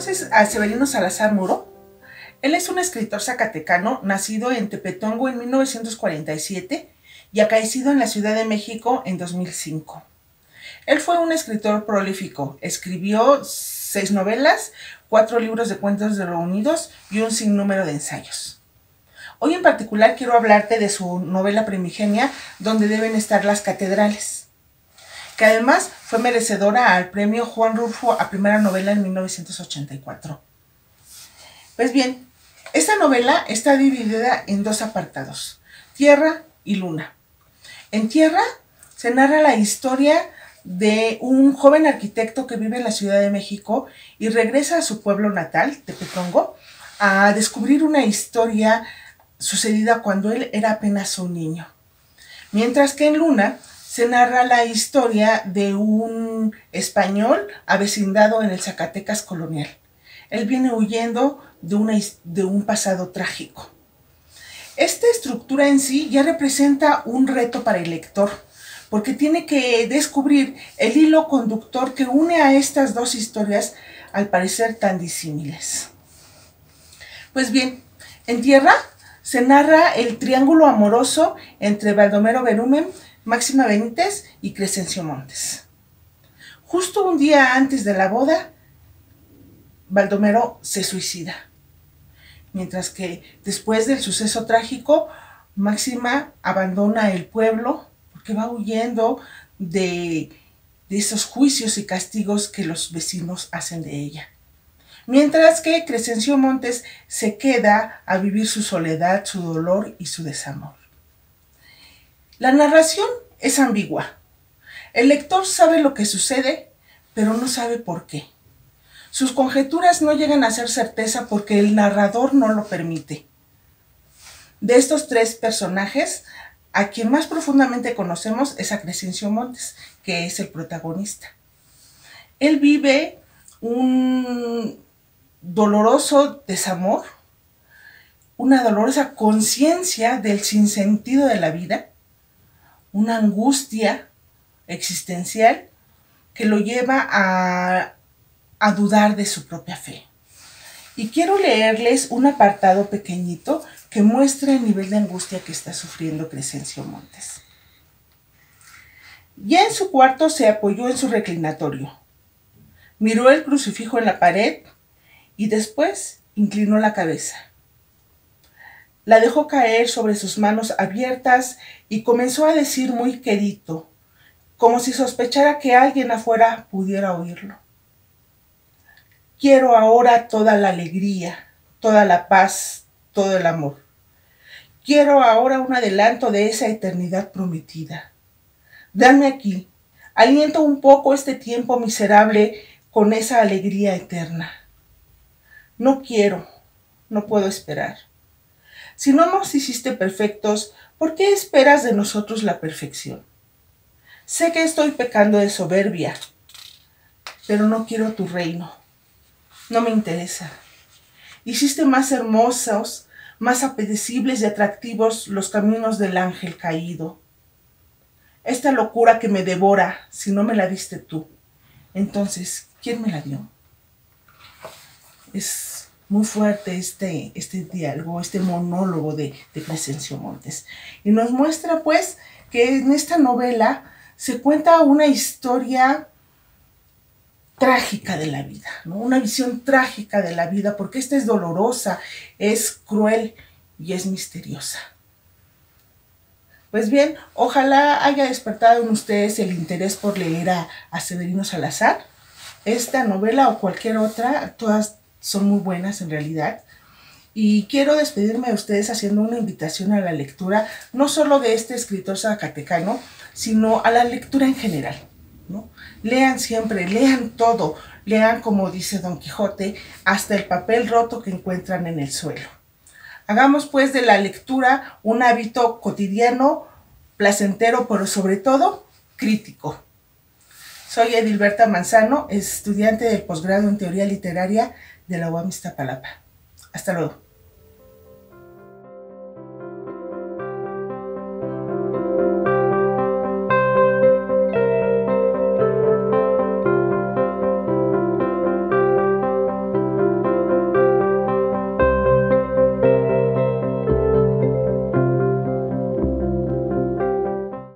¿Conoces a Severino Salazar Muro? Él es un escritor zacatecano nacido en Tepetongo en 1947 y acaecido en la Ciudad de México en 2005. Él fue un escritor prolífico. Escribió seis novelas, cuatro libros de cuentos de reunidos y un sinnúmero de ensayos. Hoy en particular quiero hablarte de su novela primigenia, Donde deben estar las catedrales, que además fue merecedora al premio Juan Rulfo a primera novela en 1984. Pues bien, esta novela está dividida en dos apartados, Tierra y Luna. En Tierra se narra la historia de un joven arquitecto que vive en la Ciudad de México y regresa a su pueblo natal, Tepetongo, a descubrir una historia sucedida cuando él era apenas un niño. Mientras que en Luna se narra la historia de un español avecindado en el Zacatecas colonial. Él viene huyendo de, de un pasado trágico. Esta estructura en sí ya representa un reto para el lector, porque tiene que descubrir el hilo conductor que une a estas dos historias al parecer tan disímiles. Pues bien, en tierra se narra el triángulo amoroso entre Baldomero Berumen, Máxima Benítez y Crescencio Montes. Justo un día antes de la boda, Baldomero se suicida. Mientras que después del suceso trágico, Máxima abandona el pueblo porque va huyendo de, de esos juicios y castigos que los vecinos hacen de ella. Mientras que Crescencio Montes se queda a vivir su soledad, su dolor y su desamor. La narración es ambigua. El lector sabe lo que sucede, pero no sabe por qué. Sus conjeturas no llegan a ser certeza porque el narrador no lo permite. De estos tres personajes, a quien más profundamente conocemos es a Crescencio Montes, que es el protagonista. Él vive un doloroso desamor, una dolorosa conciencia del sinsentido de la vida, una angustia existencial que lo lleva a a dudar de su propia fe. Y quiero leerles un apartado pequeñito que muestra el nivel de angustia que está sufriendo Crescencio Montes. Ya en su cuarto se apoyó en su reclinatorio. Miró el crucifijo en la pared y después inclinó la cabeza. La dejó caer sobre sus manos abiertas y comenzó a decir muy querido, como si sospechara que alguien afuera pudiera oírlo. Quiero ahora toda la alegría, toda la paz, todo el amor. Quiero ahora un adelanto de esa eternidad prometida. Dame aquí, aliento un poco este tiempo miserable con esa alegría eterna. No quiero, no puedo esperar. Si no nos hiciste perfectos, ¿por qué esperas de nosotros la perfección? Sé que estoy pecando de soberbia, pero no quiero tu reino no me interesa. Hiciste más hermosos, más apetecibles y atractivos los caminos del ángel caído. Esta locura que me devora, si no me la diste tú, entonces, ¿quién me la dio? Es muy fuerte este, este diálogo, este monólogo de, de Crescencio Montes. Y nos muestra, pues, que en esta novela se cuenta una historia trágica de la vida, ¿no? Una visión trágica de la vida, porque esta es dolorosa, es cruel y es misteriosa. Pues bien, ojalá haya despertado en ustedes el interés por leer a, a Severino Salazar. Esta novela o cualquier otra, todas son muy buenas en realidad. Y quiero despedirme de ustedes haciendo una invitación a la lectura, no solo de este escritor zacatecano, sino a la lectura en general. Lean siempre, lean todo, lean como dice Don Quijote, hasta el papel roto que encuentran en el suelo. Hagamos pues de la lectura un hábito cotidiano, placentero, pero sobre todo crítico. Soy Edilberta Manzano, estudiante del posgrado en Teoría Literaria de la UAM Iztapalapa. Hasta luego.